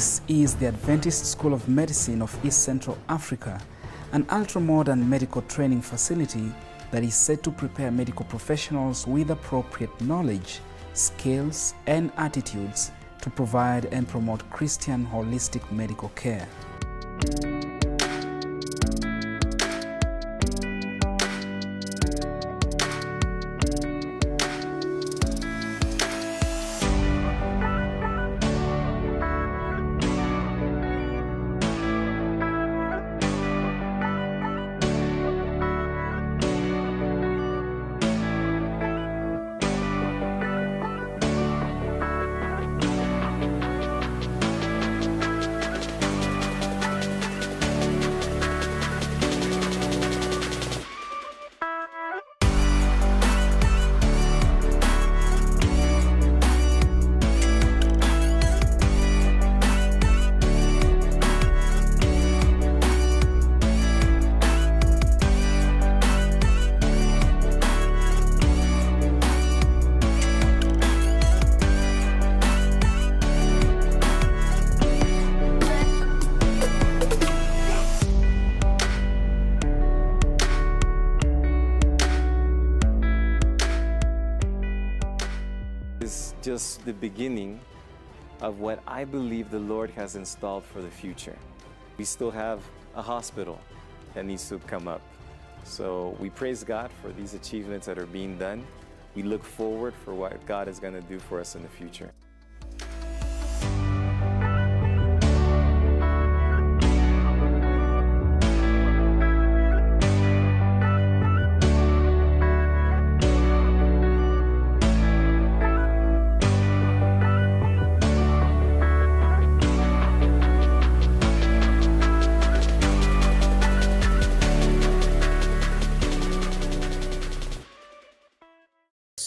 This is the Adventist School of Medicine of East Central Africa, an ultra-modern medical training facility that is set to prepare medical professionals with appropriate knowledge, skills, and attitudes to provide and promote Christian holistic medical care. Is just the beginning of what I believe the Lord has installed for the future. We still have a hospital that needs to come up. So we praise God for these achievements that are being done. We look forward for what God is going to do for us in the future.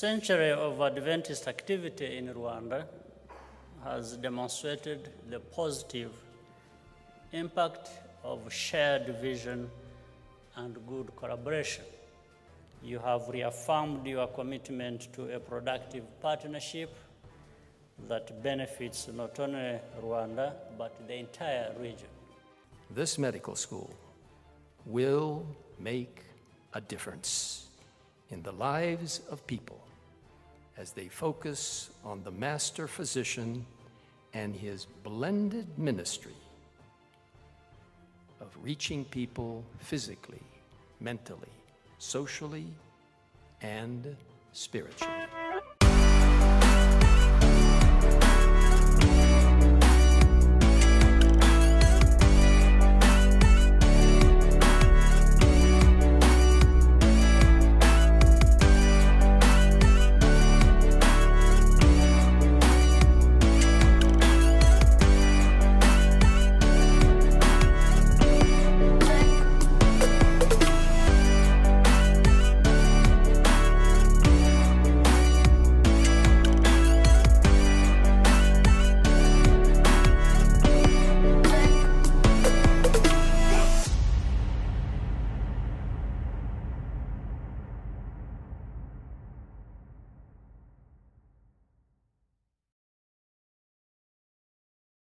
Century of Adventist activity in Rwanda has demonstrated the positive impact of shared vision and good collaboration. You have reaffirmed your commitment to a productive partnership that benefits not only Rwanda but the entire region. This medical school will make a difference in the lives of people as they focus on the master physician and his blended ministry of reaching people physically, mentally, socially, and spiritually.